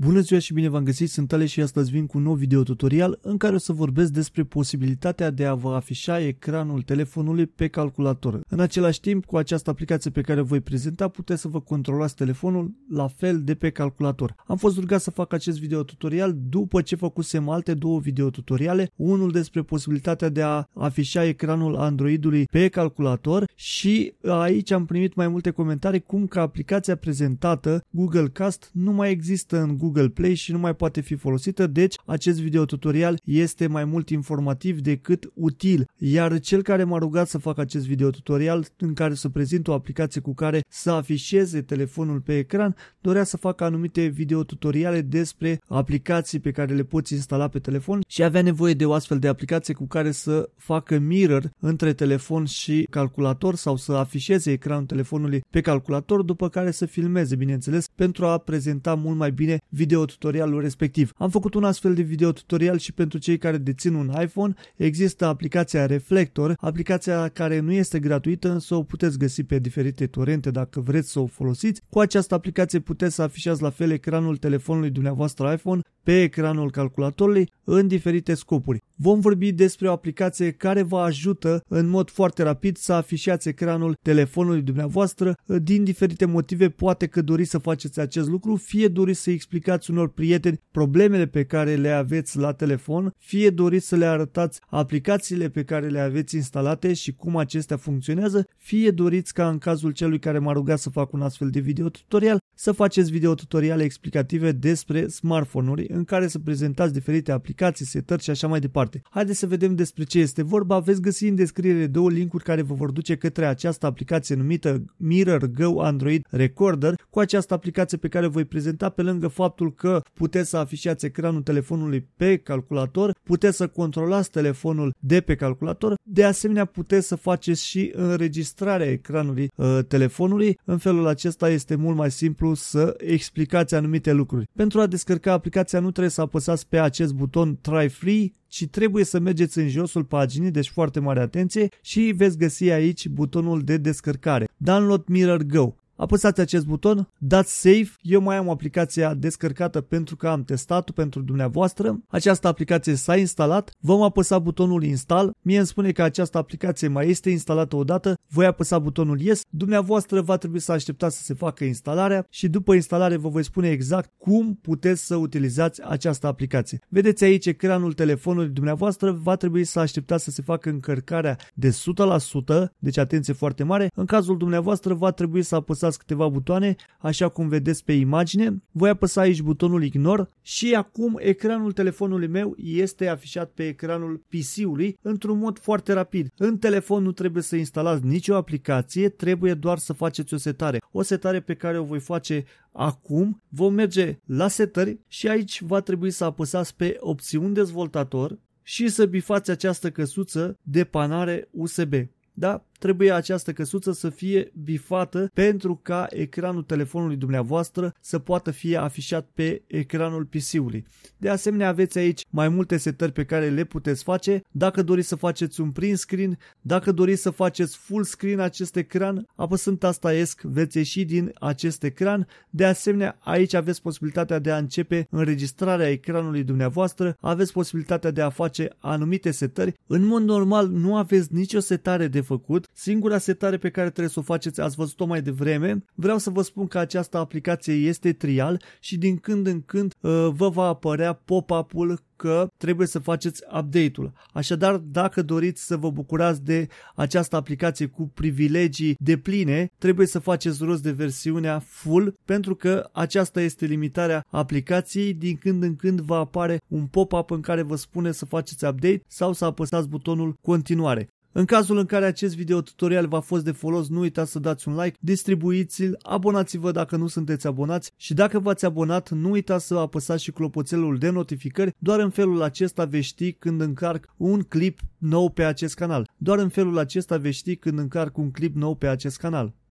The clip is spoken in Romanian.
Bună ziua și bine v-am găsit, sunt Ale și astăzi vin cu un nou video tutorial în care o să vorbesc despre posibilitatea de a vă afișa ecranul telefonului pe calculator. În același timp, cu această aplicație pe care o voi prezenta, puteți să vă controlați telefonul la fel de pe calculator. Am fost rugat să fac acest video tutorial după ce făcusem alte două video tutoriale, unul despre posibilitatea de a afișa ecranul Androidului pe calculator și aici am primit mai multe comentarii cum că aplicația prezentată Google Cast nu mai există în Google Google Play și nu mai poate fi folosită, deci acest video tutorial este mai mult informativ decât util. Iar cel care m-a rugat să fac acest video tutorial în care să prezint o aplicație cu care să afișeze telefonul pe ecran, dorea să facă anumite video tutoriale despre aplicații pe care le poți instala pe telefon și avea nevoie de o astfel de aplicație cu care să facă mirror între telefon și calculator sau să afișeze ecranul telefonului pe calculator, după care să filmeze, bineînțeles, pentru a prezenta mult mai bine video tutorialul respectiv. Am făcut un astfel de video tutorial și pentru cei care dețin un iPhone. Există aplicația Reflector, aplicația care nu este gratuită, însă o puteți găsi pe diferite torente dacă vreți să o folosiți. Cu această aplicație puteți să afișați la fel ecranul telefonului dumneavoastră iPhone pe ecranul calculatorului în diferite scopuri. Vom vorbi despre o aplicație care vă ajută în mod foarte rapid să afișați ecranul telefonului dumneavoastră din diferite motive, poate că doriți să faceți acest lucru, fie doriți să explicați unor prieteni problemele pe care le aveți la telefon, fie doriți să le arătați aplicațiile pe care le aveți instalate și cum acestea funcționează, fie doriți ca în cazul celui care m-a rugat să fac un astfel de video tutorial, să faceți video tutoriale explicative despre smartphone-uri în care să prezentați diferite aplicații, setări și așa mai departe. Haideți să vedem despre ce este vorba. Veți găsi în descriere două linkuri care vă vor duce către această aplicație numită Mirror Go Android Recorder. Cu această aplicație pe care voi prezenta pe lângă faptul că puteți să afișați ecranul telefonului pe calculator, puteți să controlați telefonul de pe calculator, de asemenea puteți să faceți și înregistrarea ecranului uh, telefonului. În felul acesta este mult mai simplu să explicați anumite lucruri. Pentru a descărca aplicația nu nu trebuie să apăsați pe acest buton Try Free, ci trebuie să mergeți în josul paginii, deci foarte mare atenție, și veți găsi aici butonul de descărcare. Download Mirror Go. Apăsați acest buton, dați save, eu mai am aplicația descărcată pentru că am testat-o pentru dumneavoastră. Această aplicație s-a instalat, vom apăsa butonul install, mie îmi spune că această aplicație mai este instalată odată, voi apăsa butonul yes, dumneavoastră va trebui să așteptați să se facă instalarea și după instalare vă voi spune exact cum puteți să utilizați această aplicație. Vedeți aici ecranul telefonului dumneavoastră, va trebui să așteptați să se facă încărcarea de 100%, deci atenție foarte mare, în cazul dumneavoastră va trebui să apăsați apăsați câteva butoane, așa cum vedeți pe imagine. Voi apăsa aici butonul Ignore și acum ecranul telefonului meu este afișat pe ecranul PC-ului într-un mod foarte rapid. În telefon nu trebuie să instalați nicio aplicație, trebuie doar să faceți o setare. O setare pe care o voi face acum. Vom merge la setări și aici va trebui să apăsați pe opțiuni dezvoltator și să bifați această căsuță de panare USB. Da? Trebuie această căsuță să fie bifată pentru ca ecranul telefonului dumneavoastră să poată fi afișat pe ecranul PC-ului. De asemenea, aveți aici mai multe setări pe care le puteți face. Dacă doriți să faceți un print screen, dacă doriți să faceți full screen acest ecran, apăsând tasta ESC veți ieși din acest ecran. De asemenea, aici aveți posibilitatea de a începe înregistrarea ecranului dumneavoastră, aveți posibilitatea de a face anumite setări. În mod normal nu aveți nicio setare de făcut, Singura setare pe care trebuie să o faceți, ați văzut-o mai devreme, vreau să vă spun că această aplicație este trial și din când în când uh, vă va apărea pop-up-ul că trebuie să faceți update-ul. Așadar, dacă doriți să vă bucurați de această aplicație cu privilegii de pline, trebuie să faceți rost de versiunea full, pentru că aceasta este limitarea aplicației. Din când în când va apare un pop-up în care vă spune să faceți update sau să apăsați butonul continuare. În cazul în care acest video tutorial v-a fost de folos, nu uitați să dați un like, distribuiți-l, abonați-vă dacă nu sunteți abonați și dacă v-ați abonat, nu uitați să apăsați și clopoțelul de notificări, doar în felul acesta veți ști când încarc un clip nou pe acest canal. Doar în felul acesta veți ști când încarc un clip nou pe acest canal.